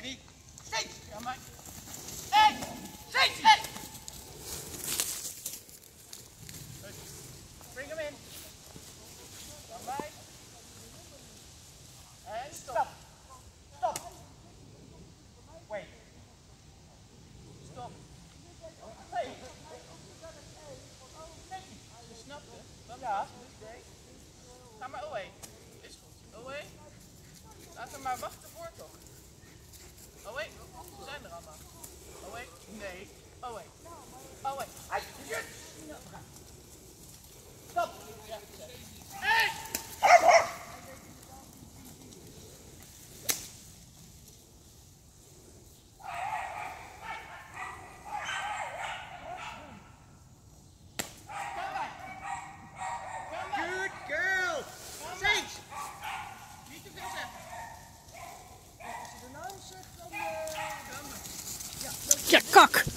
Ready? Steeds! Ja, maar... Hey! Steeds! Hey! Bring hem in. Stand bij. En stop. Stop. Wait. Stop. Hey. Je snapt het? Ja. Ga maar away. Is goed. Away. Laat hem maar wachten Oh wait, Jen Rama. Oh wait, Nate. Oh wait. Oh wait. I je kak.